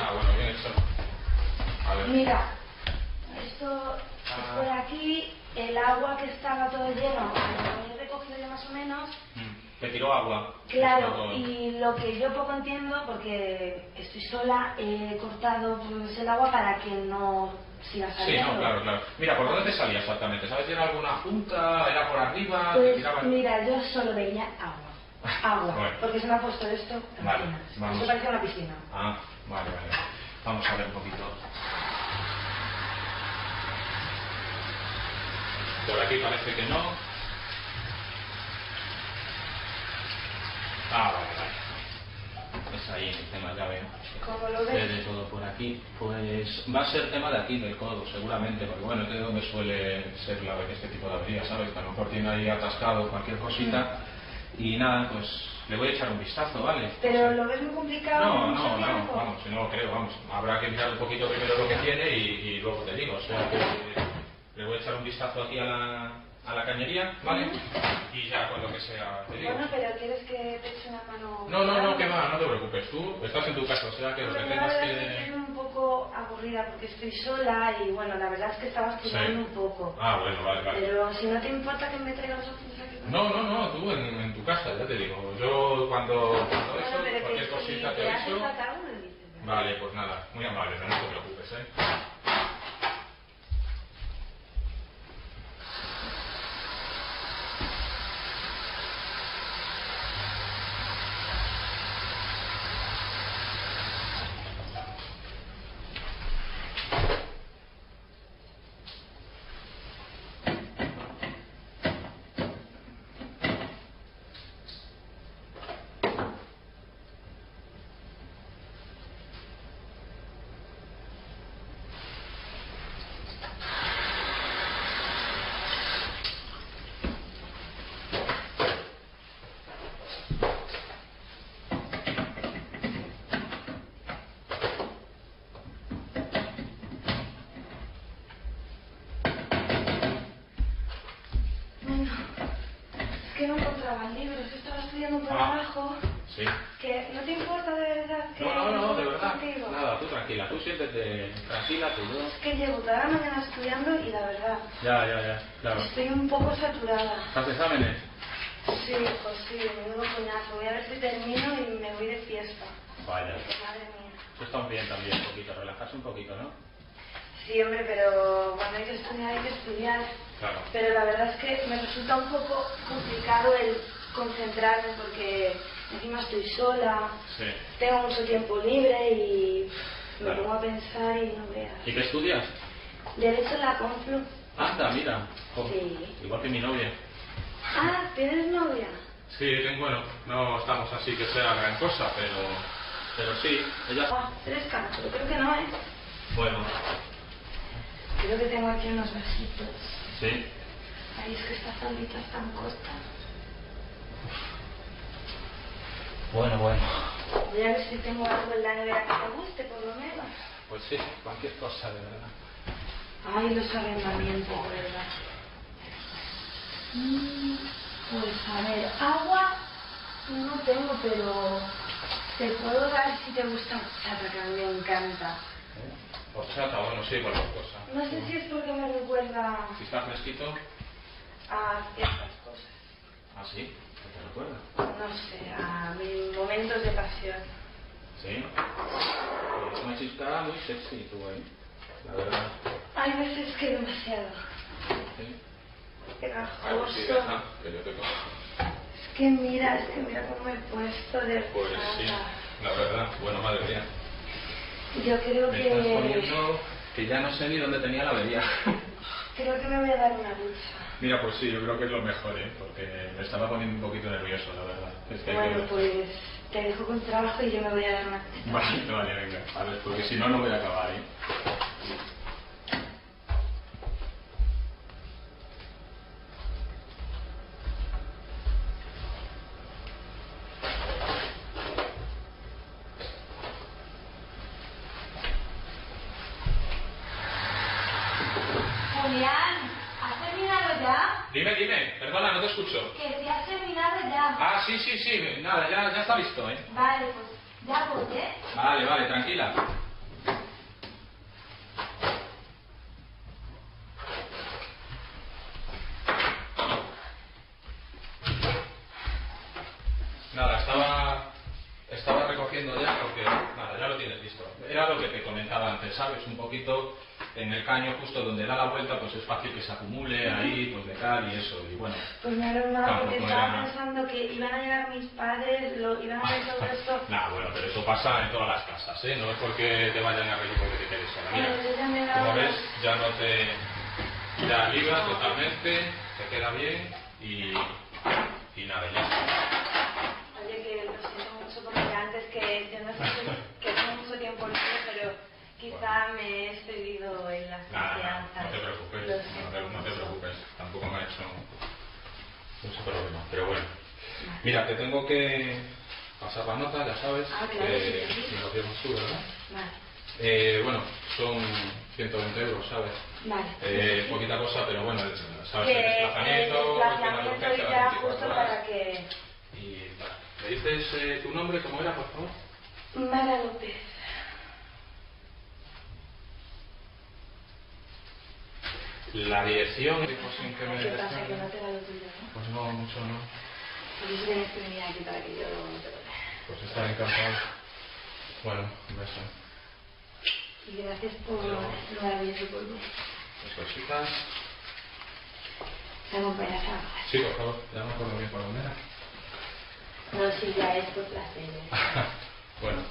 Ah, bueno, bien hecho. A ver. Mira, esto Ah. por aquí, el agua que estaba todo lleno, lo he recogido ya más o menos. Mm, Te tiró agua. Claro, y lo que yo poco entiendo, porque estoy sola, he cortado pues, el agua para que no siga Sí, saliendo. no, claro, claro. Mira, ¿por dónde te salía exactamente? ¿Sabes si era alguna punta? ¿Era por arriba? ¿Te Pues tiraba- mira, yo solo veía agua. Agua. Bueno. Porque se me ha puesto esto. Vale, imaginas. vamos. Esto parece una piscina. Ah, vale, vale. Vamos a ver un poquito. Por aquí parece que no. Ah, vale, vale. Es ahí el tema, ya veo. Como lo Ve ves. de todo por aquí. Pues va a ser tema de aquí, del codo, seguramente, porque bueno, es de donde suele ser la, este tipo de avería, ¿sabes? Que a lo mejor tiene ahí atascado cualquier cosita. Y nada, pues le voy a echar un vistazo, ¿vale? Pero Sí. lo ves muy complicado. No, no, no, tiempo? vamos, si no lo creo, vamos. Habrá que mirar un poquito primero lo que tiene y, y luego te digo. O sea, que le voy a echar un vistazo aquí a la, a la cañería, ¿vale? Y ya con lo que sea te digo. Bueno, pero quieres que te eche una mano. No, no, no, que va, no te preocupes. Tú estás en tu casa, o sea que lo que tengas que estoy un poco aburrida porque estoy sola y bueno, la verdad es que estaba estudiando Sí. un poco. Ah, bueno, vale, vale. Pero si no te importa que me traigas aquí. No, no, no, tú en, en tu casa, ya te digo. Yo cuando, cuando Bueno, eso, que cualquier si cosita te te. Vale, pues nada, muy amable, no te preocupes, ¿eh? Bueno, es que no encontraba libros, estaba estudiando un Ah. trabajo Sí. que no te importa de verdad que No, no, no, de yo verdad. contigo? Nada, tú tranquila, tú siéntete tranquila, tú yo. Es que llevo toda la mañana estudiando y la verdad, Ya, ya, ya, claro. estoy un poco saturada. ¿Estás exámenes? Sí, pues sí, menudo coñazo. Voy a ver si termino y me voy de fiesta. Vaya. Madre mía. Tú estás bien también, un poquito, relajarse un poquito, ¿no? Sí, hombre, pero cuando hay que estudiar, hay que estudiar. Claro. Pero la verdad es que me resulta un poco complicado el concentrarme porque encima estoy sola, Sí. tengo mucho tiempo libre y me Claro. pongo a pensar y no veas. ¿Y qué estudias? Derecho en la Conflu. Anda, mira. Sí. Igual que mi novia. Ah, ¿tienes novia? Sí, ten- bueno, no estamos así que sea gran cosa, pero, pero sí, ella... Ah, tres caras, pero creo que no, ¿eh? Bueno, Creo que tengo aquí unos vasitos. Sí. Ay, es que estas tablitas tan cortas. Bueno, bueno. Voy a ver si tengo algo en la nevera que te guste, por lo menos. Pues sí, cualquier cosa, de verdad. Ay, los arrendamientos, de verdad. Mm, Pues a ver, agua no tengo, pero te puedo dar si te gusta horchata, que a mí me encanta. ¿Eh? Horchata, bueno, sí, cualquier cosa. No sé si es porque me recuerda Si está fresquito, a ciertas cosas. ah, sí, ¿qué te recuerda? No sé, a mis momentos de pasión. Sí. Es una chica muy sexy, tú, ¿eh? La verdad. Hay veces que demasiado. Sí. Pegajoso. Ay, pues que yo te. Es que mira, es que mira cómo he puesto de Pues sí, la verdad. Bueno, madre mía. Yo creo Me estás que poniendo que ya no sé ni dónde tenía la avería. creo que me voy a dar una ducha. Mira, pues sí, yo creo que es lo mejor, ¿eh? Porque me estaba poniendo un poquito nervioso, la verdad. Es que Bueno, pues te dejo con trabajo y yo me voy a dar una. Vale, vale, venga. A ver, porque si no, no voy a acabar, ¿eh? Adrián, ¿has terminado ya? Dime, dime, perdona, no te escucho. Que si has terminado ya. Ah, sí, sí, sí, nada, ya, ya está listo, ¿eh? Vale, pues ya voy, ¿eh? Vale, vale, tranquila. Nada, estaba porque nada, ya lo tienes listo. Era lo que te comentaba antes, ¿sabes? Un poquito en el caño justo donde da la vuelta, pues es fácil que se acumule ahí, pues de tal y eso. Y bueno, pues me arruinaba porque estaba pensando que iban a llegar mis padres, iban a ver todo esto. nah, bueno, pero eso pasa en todas las casas, ¿eh? No es porque te vayan a reír porque te quedes sola. Mira, como ves, ya no te... ya libra totalmente, te queda bien y, y nada, ya está. Mucho problema, pero bueno. Mira, te tengo que pasar la nota, ya sabes, Ah, claro, que sí, sí, me lo tú, ¿verdad? Vale, Eh, bueno, son 120 euros, ¿sabes? vale. Eh, Sí, poquita cosa, pero bueno, sabes, Que el el desplazamiento, el tema de desplazamiento y las ya 24 justo horas. para que... Y vale, ¿me dices eh, tu nombre, cómo era, por favor? Mara López. La dirección, pues sin que me ¿Qué pasa? Que no te lo tuyo, ¿no? Pues no, mucho no. Por eso tienes que venir aquí para que yo te lo dé. Pues estar encantado. Bueno, un beso. Y gracias por lo maravilloso mí. Las cositas. Me acompañas a Sí, por favor, ya me acuerdo bien por dónde era. No, si ya es por placer. ¿eh? bueno,